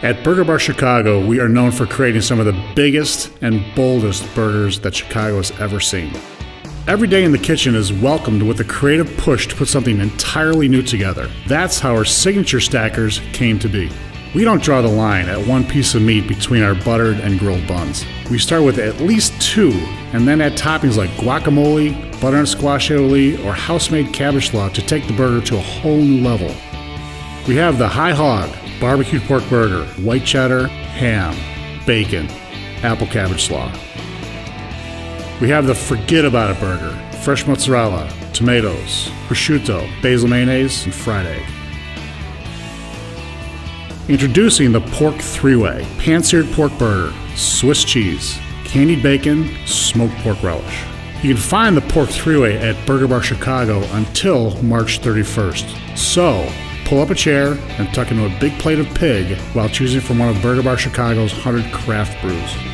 At Burger Bar Chicago, we are known for creating some of the biggest and boldest burgers that Chicago has ever seen. Every day in the kitchen is welcomed with a creative push to put something entirely new together. That's how our signature stackers came to be. We don't draw the line at one piece of meat between our buttered and grilled buns. We start with at least two and then add toppings like guacamole, butternut squash aioli, or house-made cabbage slaw to take the burger to a whole new level. We have the High Hog, barbecued pork burger, white cheddar, ham, bacon, apple cabbage slaw. We have the Fa-Getta-Bod-It burger, fresh mozzarella, tomatoes, prosciutto, basil mayonnaise, and fried egg. Introducing the Pork Three Way pan seared pork burger, Swiss cheese, candied bacon, smoked pork relish. You can find the Pork Three Way at Burger Bar Chicago until March 31st. So, pull up a chair and tuck into a big plate of pig while choosing from one of Burger Bar Chicago's 100 craft brews.